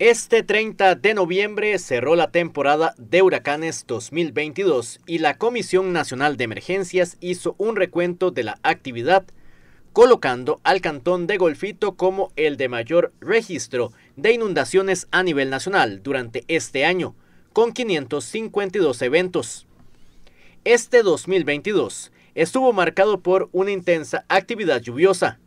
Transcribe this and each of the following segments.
Este 30 de noviembre cerró la temporada de huracanes 2022 y la Comisión Nacional de Emergencias hizo un recuento de la actividad, colocando al cantón de Golfito como el de mayor registro de inundaciones a nivel nacional durante este año, con 552 eventos. Este 2022 estuvo marcado por una intensa actividad lluviosa,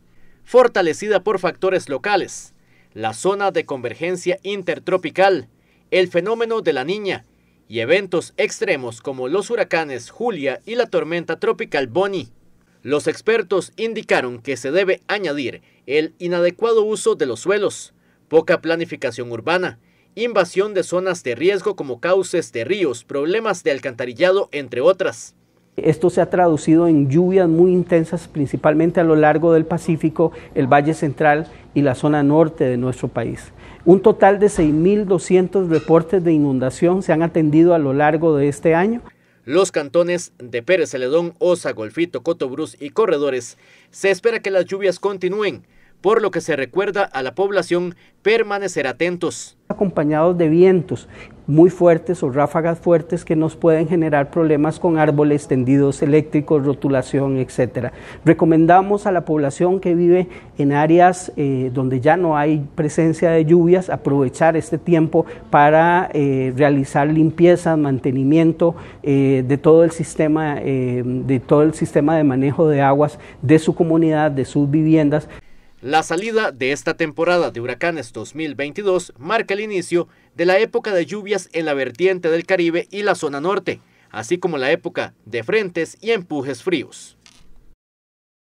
fortalecida por factores locales, la zona de convergencia intertropical, el fenómeno de la niña y eventos extremos como los huracanes Julia y la tormenta tropical Bonnie. Los expertos indicaron que se debe añadir el inadecuado uso de los suelos, poca planificación urbana, invasión de zonas de riesgo como cauces de ríos, problemas de alcantarillado, entre otras. Esto se ha traducido en lluvias muy intensas, principalmente a lo largo del Pacífico, el Valle Central y la zona norte de nuestro país. Un total de 6.200 reportes de inundación se han atendido a lo largo de este año. Los cantones de Pérez Celedón, Osa, Golfito, Cotobruz y Corredores se espera que las lluvias continúen, por lo que se recuerda a la población permanecer atentos. Acompañados de vientos muy fuertes o ráfagas fuertes que nos pueden generar problemas con árboles tendidos eléctricos, rotulación, etc. Recomendamos a la población que vive en áreas eh, donde ya no hay presencia de lluvias aprovechar este tiempo para eh, realizar limpieza, mantenimiento eh, de todo el sistema de todo el sistema de manejo de aguas de su comunidad, de sus viviendas. La salida de esta temporada de huracanes 2022 marca el inicio de la época de lluvias en la vertiente del Caribe y la zona norte, así como la época de frentes y empujes fríos.